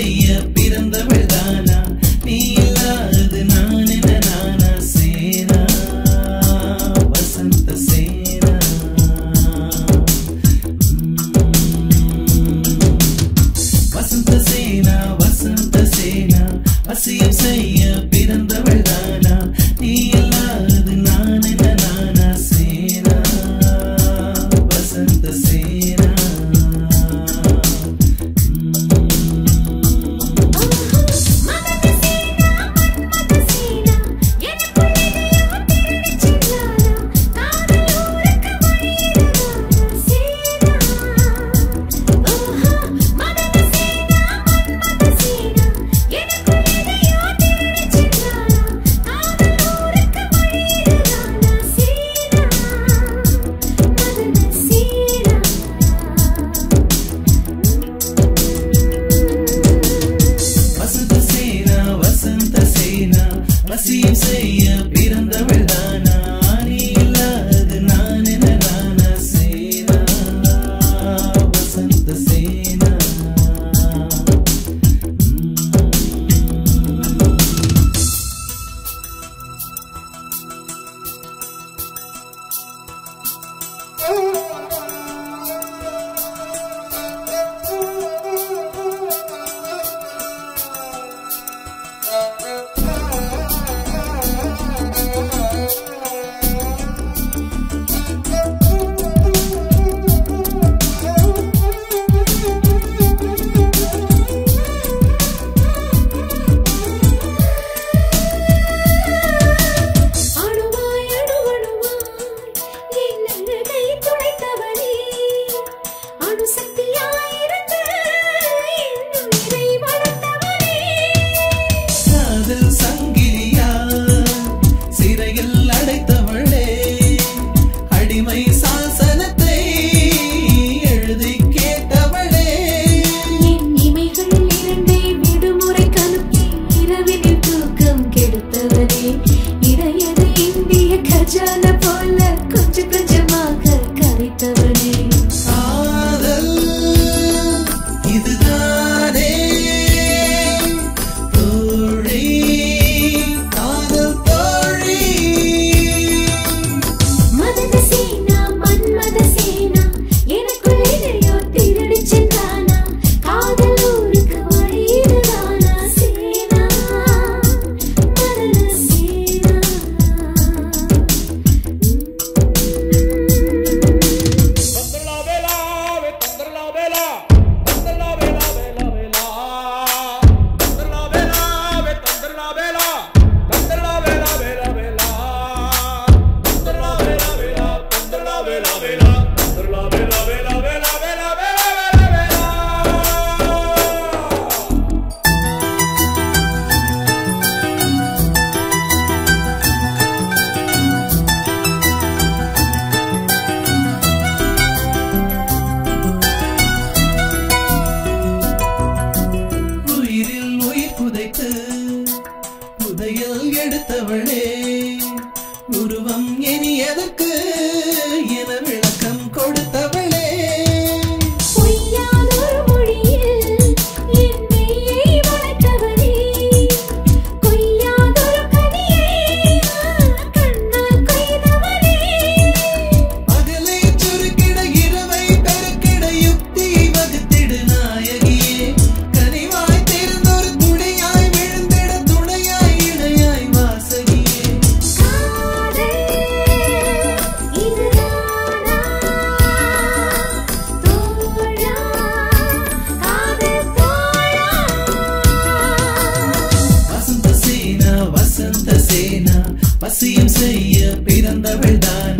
செய்ய பிறந்தவள் செய்ய பிறந்தவள் தான்